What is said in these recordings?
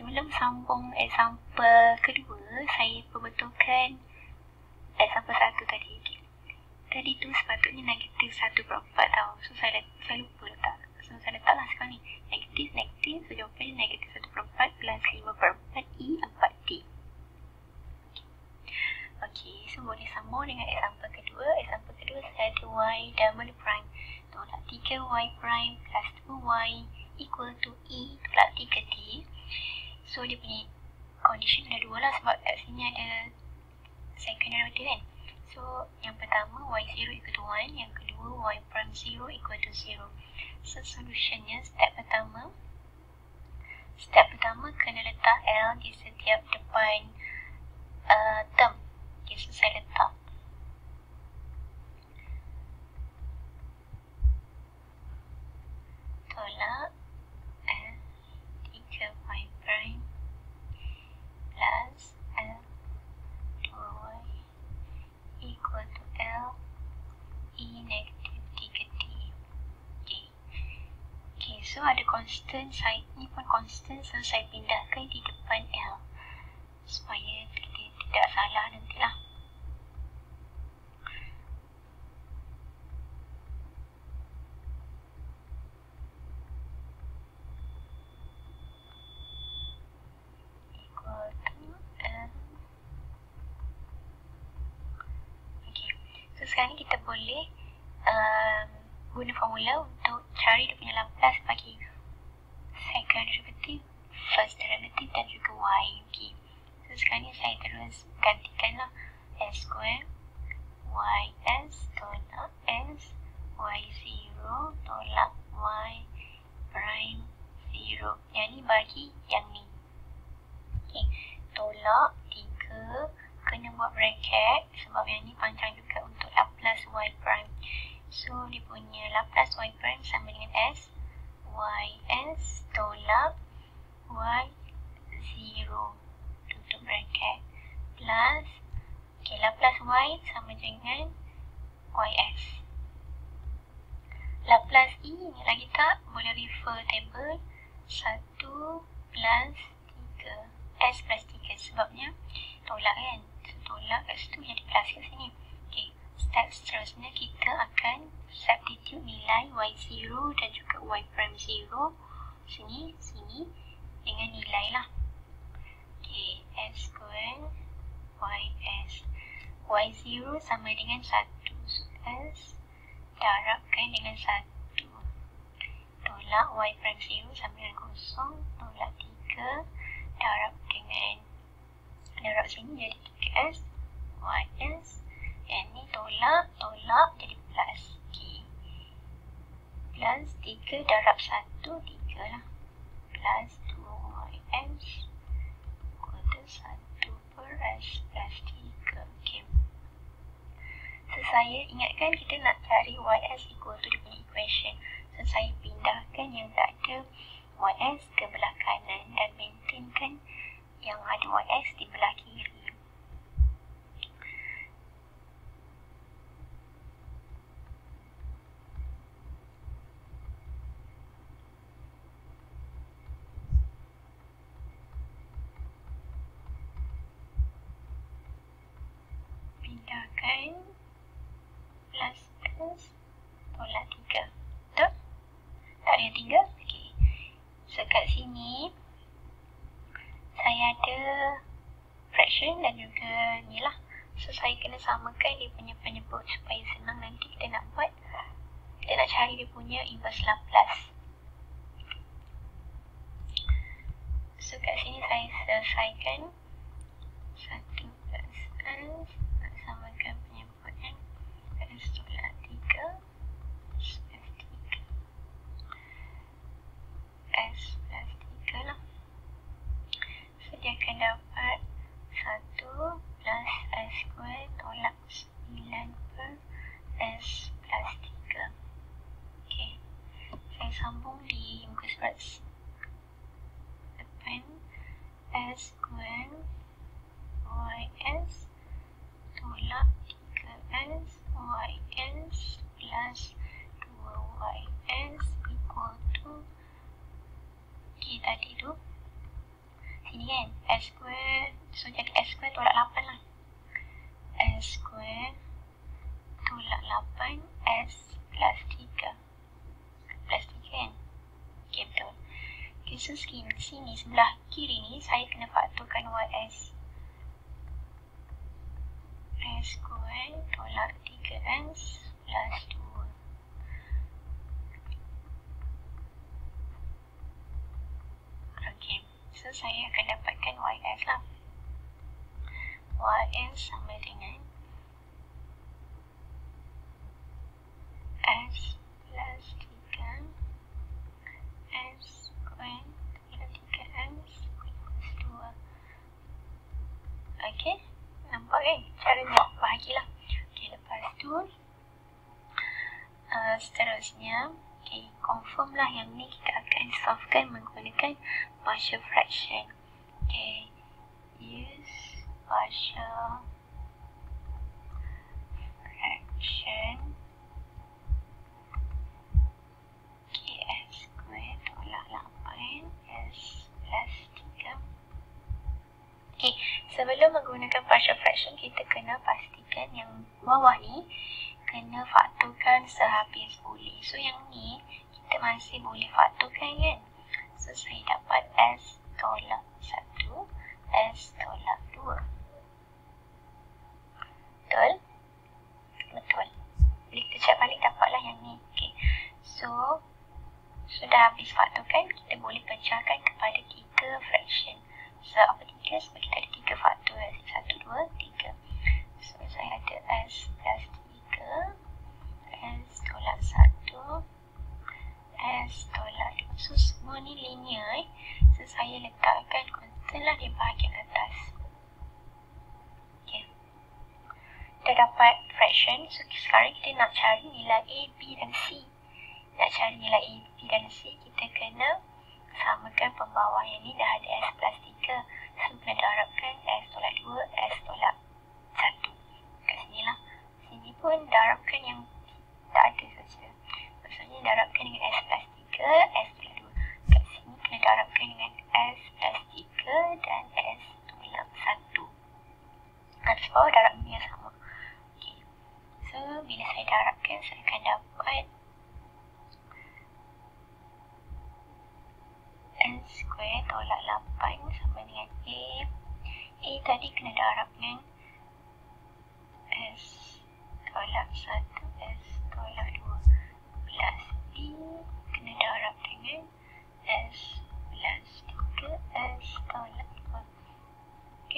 sebelum sambung example kedua, saya perbetulkan example satu tadi. Tadi tu sepatutnya negatif satu per empat tau. So, saya, saya lupa letak. So, saya letaklah sekarang ni. Negatif, negatif. So, jawapannya negatif satu per empat plus lima per empat E empat D. Okey, so boleh sambung dengan example kedua. Example kedua saya ada Y double prime. Tolak 3Y prime plus 2Y equal to E tolak 3D. So dia punya condition ada dua lah sebab kat sini ada second derivative kan. So yang pertama Y0 equal to 1, yang kedua Y prime 0 equal to 0. So solutionnya step pertama Step pertama kena letak L di setiap depan uh, term. Okay, so saya letak tolak So ada constant saya ni pun constant so saya pindahkan di depan L. Supaya kita tidak salah nantilah. sekarang kita boleh um, guna formula cari dia punya Laplace bagi second derivative, first derivative dan juga y. Okay. So sekarang ni saya terus gantikan lah s square y s tolak s y zero tolak y prime zero. Yang ni bagi yang ni. Okay. Tolak tiga kena buat bracket sebab yang ni panjang juga untuk Laplace y prime. So, dia punya Laplace y prime sama dengan S. Y S tolak Y 0 tutup bracket. Plus okay, Laplace Y sama dengan Y S. Laplace E ni lagi tak boleh refer table. 1 plus 3 S plus 3 sebabnya tolak kan. So, tolak kat situ jadi plus kat sini step seterusnya kita akan substitute nilai y0 dan juga y prime 0 sini, sini dengan nilai lah. Ok, s square ys y0 sama dengan 1 so s darabkan dengan 1 tolak y prime 0 sama dengan 0 tolak 3 darab dengan darab sini jadi 3s ys N ni tolak, tolak jadi plus. Okay. Plus 3 darab 1, 3 lah. Plus 2ys equal to 1 per s plus 3. Okay. So, saya ingatkan kita nak cari ys equal to dia punya equation. So, saya pindahkan yang tak ada ys ke belah kanan dan maintainkan yang ada ys di belah kiri. fraction dan juga ni lah so saya kena samakan dia punya penyebut supaya senang nanti kita nak buat kita nak cari dia punya inverse Laplace. So kat sini saya selesaikan. 1 plus S nak samakan penyebut N S tolak 3 S plus 3 S plus 3 lah. So dia akan dapat 1 plus S square saya sambung di muka surat depan S sebelah kiri ni saya kena fakturkan YS S. Square tolak 3S plus 2 So saya akan dapatkan YS lah. YS sama dengan S plus 3 S square plus 3S equals 2 Okay Nampak kan caranya bahagilah Okay lepas tu uh, Seterusnya Okay, confirm lah yang ni kita akan solvekan menggunakan partial fraction. Okay, use partial fraction. Okay, s square tolak 8, s plus 3. Okay, sebelum menggunakan partial fraction, kita kena pastikan yang bawah ni kena fakturkan sehabis boleh. So yang ni kita masih boleh fakturkan kan? So saya dapat S tolak 1, S tolak 2. Betul? Betul. Boleh kita cek balik dapatlah yang ni. Okay. So, sudah habis fakturkan, kita boleh pecahkan kepada tiga fraction. So, apa tiga? Sebab kita ada tiga faktor. Satu, dua, tiga. Ada S plus S tolak 1 S tolak 2 So semua ni linear eh. So saya letakkan constant lah di bahagian atas. Kita dapat fraction. So sekarang kita nak cari nilai A, B dan C. Nak cari nilai A, B dan C Kita kena samakan pembawah yang ni. Dah ada S plus 3 So kena darabkan S tolak 2, S tolak 1 Kat lah Sini pun darabkan yang tak ada saja. Maksudnya darabkan dengan S plus 3, S plus 2. Kat sini kena darabkan dengan S plus 3 dan S tolak 1. Atas bawah darabnya sama. Okay. So, bila saya darabkan, saya akan dapat S square tolak 8 sama dengan A. A tadi kena darab dengan tolak 1 S tolak 2 plus B kena darab dengan S plus 3 S tolak 2 ok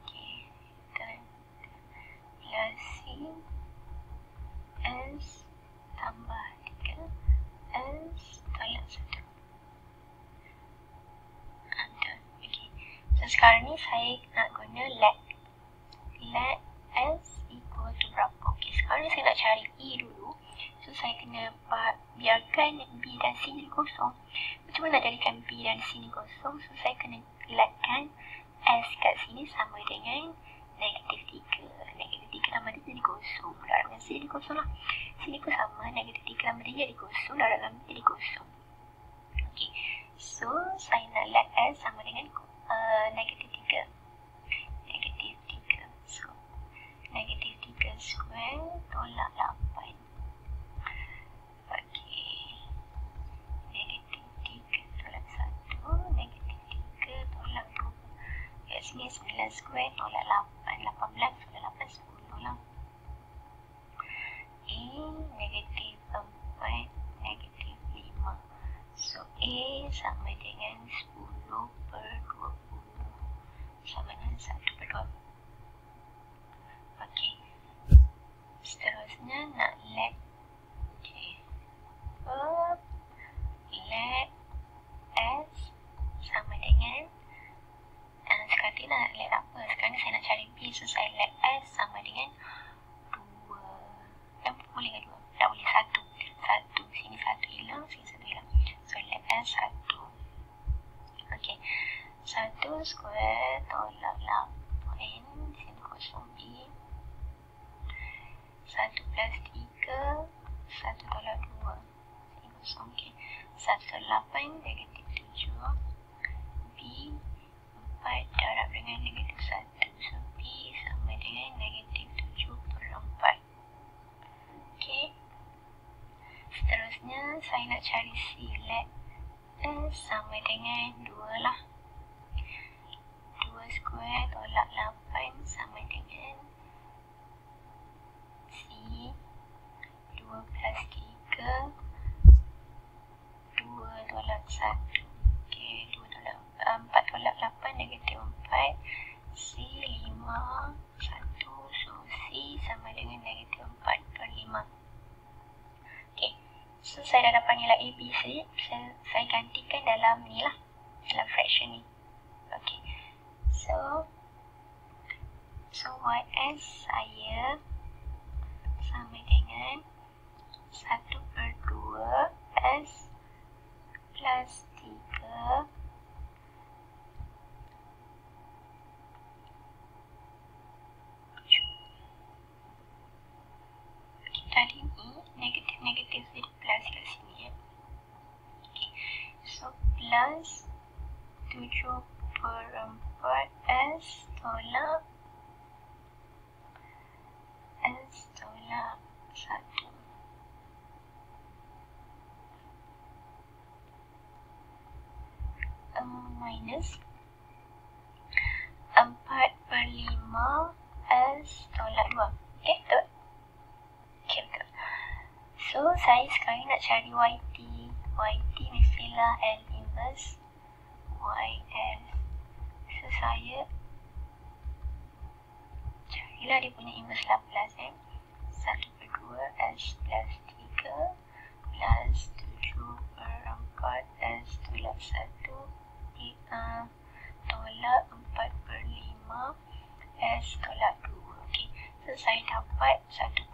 ok dan plus C S tambah 3 S tolak 1. Okay. So sekarang ni saya nak guna let let S equal to berapa. Sekarang saya nak cari E dulu. So, saya kena biarkan B dan C ni kosong. Macam mana nak jadikan B dan C ni kosong? So, saya kena letkan S kat sini sama dengan negatif 3. Negatif 3 tambah 3 jadi kosong. Darab dengan C jadi kosong lah. Sini pun sama. Negatif 3 tambah 3 jadi kosong. Darab dengan B jadi kosong. Okey. So, saya nak let S sama dengan uh, negatif 3 negatif 3 square tolak 8 Okey. Negatif 3 tolak 1 Negatif 3 tolak 2 Kat sini 9 square tolak 8 18 tolak 8 10 lah A negatif 4 Negatif 5 So A sama dengan 10 per 20 Sama dengan 1 per 20 seterusnya nak let okay. up let s sama dengan uh, sekarang ni nak let apa sekarang ni saya nak cari b so saya let s sama dengan 2 dan boleh ke 2 tak boleh 1 1 sini 1 hilang sini 1 hilang so let s 1 ok 1 square tolak 8 sini kosong b satu plus tiga Satu tolak dua. Sini kosong okay. Satu tolak lapan Negatif sama dengan 2 lah 2 square tolak 8 sama dengan C 2 plus 3 2 tolak 1 ok 2 tolak 4 tolak 8 negatif 4 C 5 1 so C sama dengan negatif 4 per 5 ok so saya dah dapat nilai A, B, C saya, saya gantikan dalam ni lah dalam fraction ni ok so so YS saya sama dengan 1 per 2 S plus 3 tadi ni negatif-negatif jadi plus kat sini ya. Okay. So plus 7 per 4 S tolak S tolak 1 um, minus 4 per 5 S tolak 2 Okay, betul? Okay, betul. So, saya sekarang nak cari YT YT mestilah L inverse YL So, saya carilah dia punya inverse Laplace eh. 1 per 2 S plus 3 plus 7 per 4 S tolak 1 tolak 4 per 5 S tolak 2 okay. so saya dapat 1